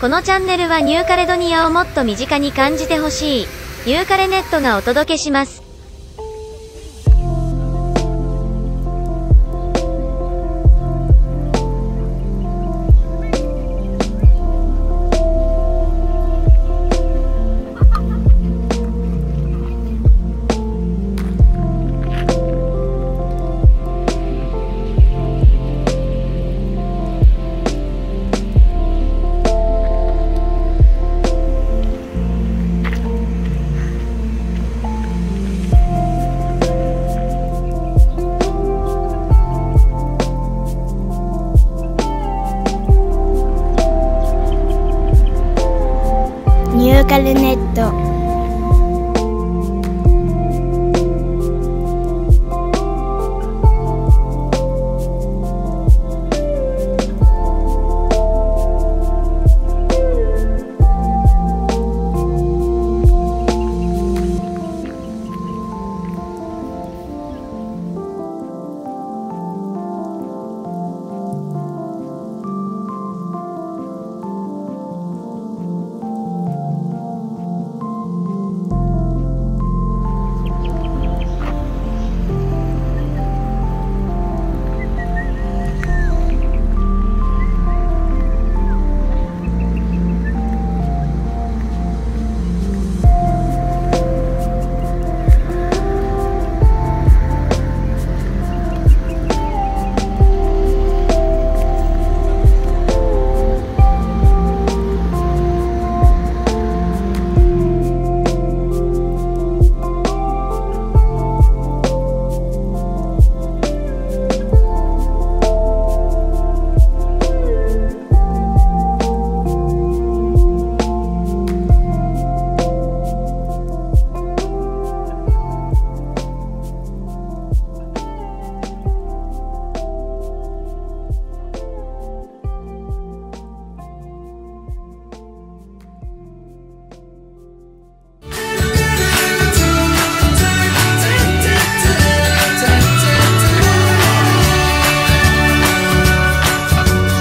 このチャンネルはニューカレドニアをもっと身近に感じてほしい、ニューカレネットがお届けします。ローカルネット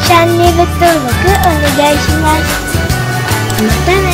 チャンネル登録お願いします。またね。